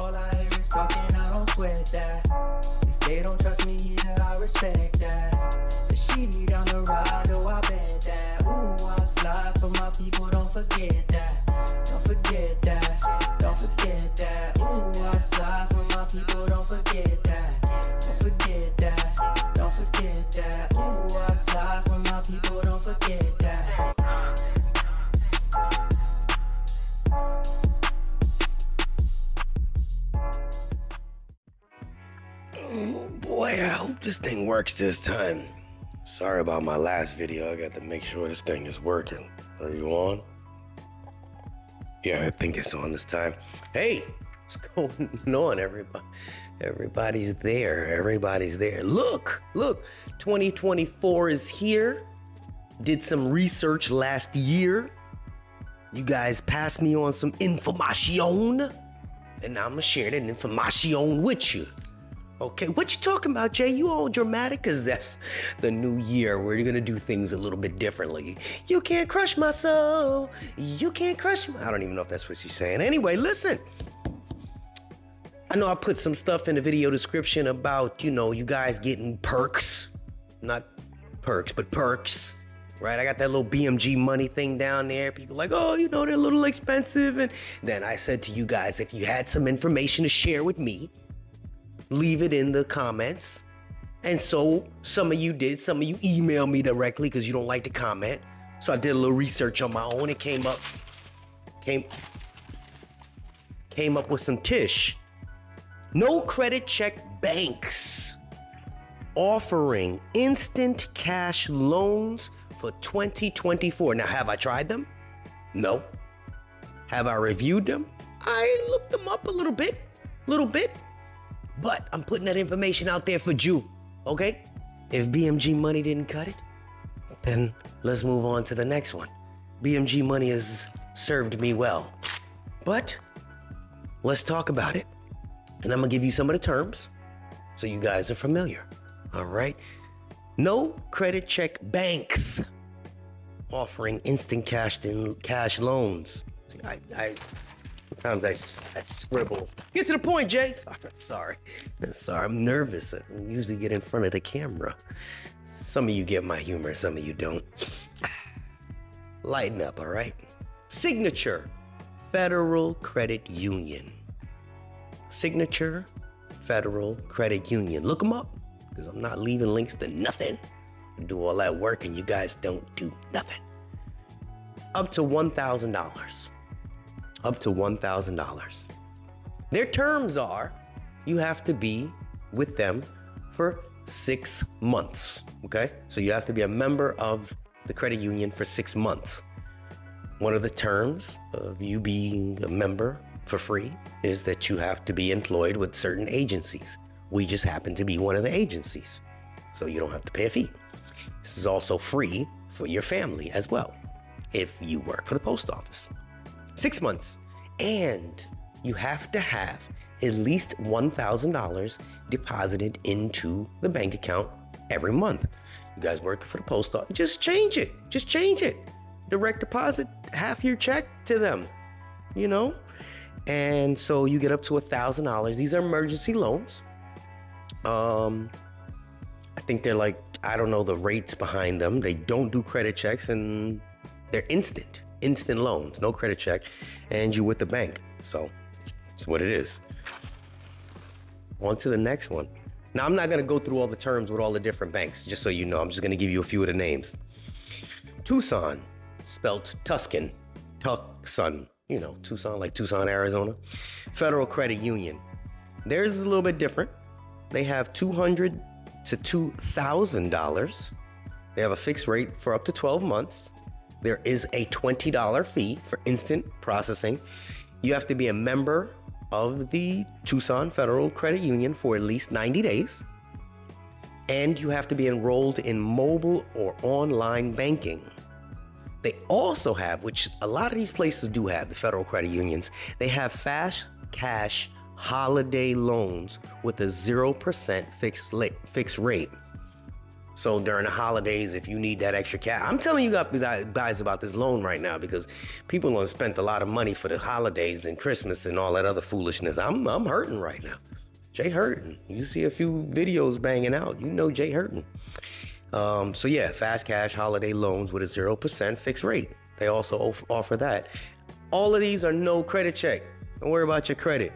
All I hear is talking, I don't sweat that. If they don't trust me either, I respect that. The she me down the ride, oh I bet that. Ooh, I slide for my people, don't forget that. Don't forget that. Don't forget that. Ooh, I slide for my people, don't forget that. Don't forget that. Don't forget that. Ooh, I slide for my people, don't forget that. Oh boy, I hope this thing works this time. Sorry about my last video. I got to make sure this thing is working. Are you on? Yeah, I think it's on this time. Hey, what's going on, everybody? Everybody's there. Everybody's there. Look, look, 2024 is here. Did some research last year. You guys passed me on some information, and I'm gonna share that information with you. Okay, what you talking about, Jay? You all dramatic? Cause that's the new year. where you're gonna do things a little bit differently. You can't crush my soul. You can't crush my. I don't even know if that's what she's saying. Anyway, listen. I know I put some stuff in the video description about, you know, you guys getting perks. Not perks, but perks. Right? I got that little BMG money thing down there. People like, oh, you know, they're a little expensive. And then I said to you guys, if you had some information to share with me, leave it in the comments. And so some of you did. Some of you emailed me directly because you don't like to comment. So I did a little research on my own. It came up, came, came up with some tish. No credit check banks offering instant cash loans for 2024. Now, have I tried them? No. Have I reviewed them? I looked them up a little bit, little bit. But I'm putting that information out there for you, okay? If BMG money didn't cut it, then let's move on to the next one. BMG money has served me well. But let's talk about it. And I'm gonna give you some of the terms so you guys are familiar. All right? No credit check banks offering instant cash in cash loans. See, I, I sometimes I scribble. Get to the point, Jay. Sorry, sorry, sorry. I'm nervous. I usually get in front of the camera. Some of you get my humor, some of you don't. Lighten up, all right? Signature Federal Credit Union. Signature Federal Credit Union. Look them up because I'm not leaving links to nothing. I do all that work and you guys don't do nothing. Up to $1,000. Up to $1,000. Their terms are you have to be with them for six months. Okay? So you have to be a member of the credit union for six months. One of the terms of you being a member for free is that you have to be employed with certain agencies. We just happen to be one of the agencies, so you don't have to pay a fee. This is also free for your family as well if you work for the post office. Six months. And you have to have at least $1,000 deposited into the bank account every month. You guys working for the post office, just change it. Just change it. Direct deposit half your check to them, you know? And so you get up to $1,000. These are emergency loans. Um, I think they're like, I don't know the rates behind them. They don't do credit checks and they're instant, instant loans, no credit check. And you're with the bank. So it's what it is. On to the next one. Now, I'm not going to go through all the terms with all the different banks, just so you know. I'm just going to give you a few of the names. Tucson, spelt Tuscan, Tucson, you know, Tucson, like Tucson, Arizona. Federal Credit Union. Theirs is a little bit different. They have 200 to $2,000. They have a fixed rate for up to 12 months. There is a $20 fee for instant processing. You have to be a member of the Tucson Federal Credit Union for at least 90 days. And you have to be enrolled in mobile or online banking. They also have, which a lot of these places do have, the federal credit unions, they have fast cash holiday loans with a 0% fixed, fixed rate. So during the holidays, if you need that extra cash, I'm telling you guys about this loan right now because people have spent a lot of money for the holidays and Christmas and all that other foolishness. I'm I'm hurting right now. Jay hurting. You see a few videos banging out, you know Jay hurting. Um, so yeah, fast cash holiday loans with a zero percent fixed rate. They also offer that. All of these are no credit check. Don't worry about your credit.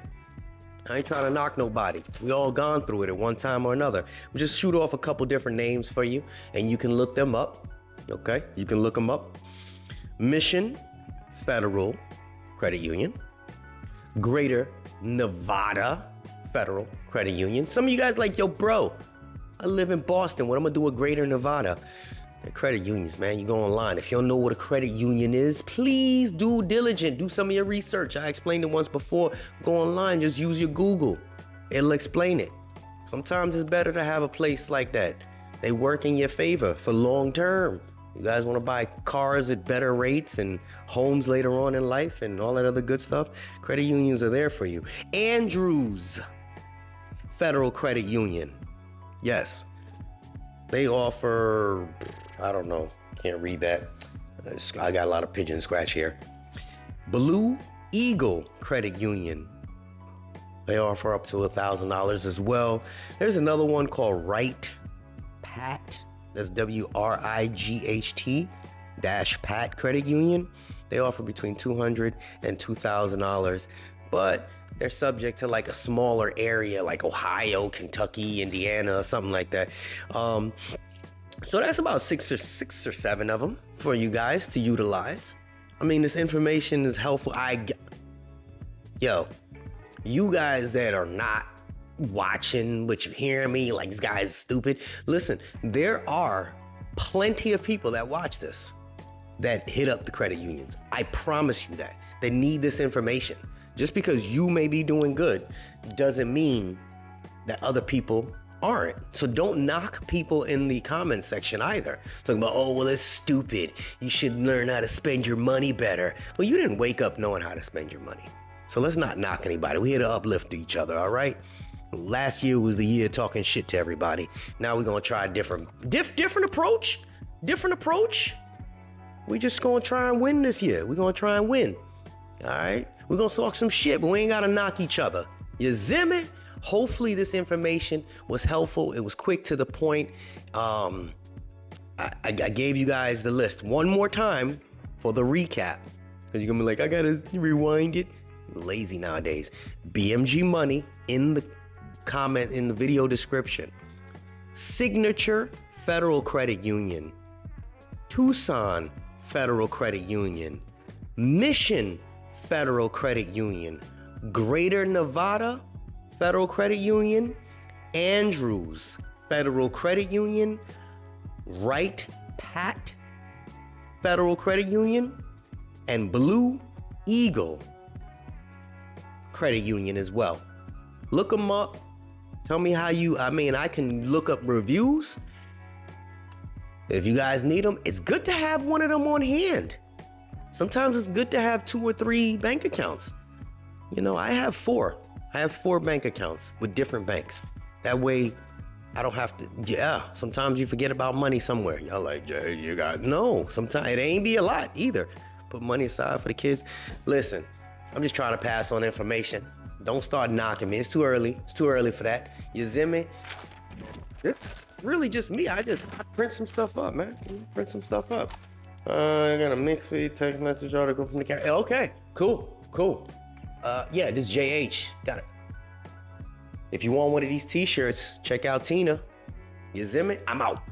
I ain't trying to knock nobody. We all gone through it at one time or another. We just shoot off a couple different names for you, and you can look them up. Okay, you can look them up. Mission Federal Credit Union, Greater Nevada Federal Credit Union. Some of you guys like, yo, bro, I live in Boston. What I'm gonna do with Greater Nevada? Credit unions, man. You go online. If you don't know what a credit union is, please do diligent. Do some of your research. I explained it once before. Go online, just use your Google. It'll explain it. Sometimes it's better to have a place like that. They work in your favor for long term. You guys want to buy cars at better rates and homes later on in life and all that other good stuff? Credit unions are there for you. Andrews Federal Credit Union. Yes. They offer I don't know. Can't read that. I got a lot of pigeon scratch here. Blue Eagle Credit Union. They offer up to $1,000 as well. There's another one called Right Pat. That's W R I G H T dash Pat Credit Union. They offer between $200 and $2,000, but they're subject to like a smaller area like Ohio, Kentucky, Indiana, something like that. Um, so that's about six or six or seven of them for you guys to utilize. I mean, this information is helpful. I, yo, you guys that are not watching, but you hear me like this guy is stupid. Listen, there are plenty of people that watch this that hit up the credit unions. I promise you that. They need this information. Just because you may be doing good doesn't mean that other people aren't. So don't knock people in the comments section either. Talking about, oh, well, it's stupid. You should learn how to spend your money better. Well, you didn't wake up knowing how to spend your money. So let's not knock anybody. We here to uplift each other, all right? Last year was the year talking shit to everybody. Now we're gonna try a different, diff, different approach. Different approach. We just gonna try and win this year. We're gonna try and win. All right? We're gonna talk some shit, but we ain't gotta knock each other. You zimmy? Hopefully, this information was helpful. It was quick to the point. Um, I, I, gave you guys the list one more time for the recap. Because you're gonna be like, I gotta rewind it. lazy nowadays. BMG Money in the comment in the video description. Signature Federal Credit Union. Tucson Federal Credit Union. Mission Federal Credit Union. Greater Nevada Federal Credit Union, Andrews Federal Credit Union, Right Pat Federal Credit Union, and Blue Eagle Credit Union as well. Look them up. Tell me how you, I mean, I can look up reviews. If you guys need them, it's good to have one of them on hand. Sometimes it's good to have two or three bank accounts. You know, I have four. I have four bank accounts with different banks. That way, I don't have to. Yeah, sometimes you forget about money somewhere. You're like, Jay, you got no. Sometimes it ain't be a lot either. Put money aside for the kids. Listen, I'm just trying to pass on information. Don't start knocking me. It's too early. It's too early for that. You zimmy. This really just me. I just I print some stuff up, man. Print some stuff up. Uh, I got a mix feed text message article from the cat. Okay, cool, cool. Uh, yeah, this is JH. Got it. If you want one of these t-shirts, check out Tina. You zim it? I'm out.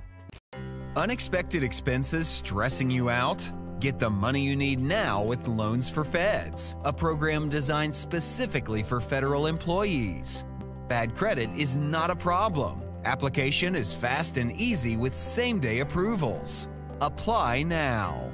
Unexpected expenses stressing you out? Get the money you need now with Loans for Feds, a program designed specifically for federal employees. Bad credit is not a problem. Application is fast and easy with same day approvals. Apply now.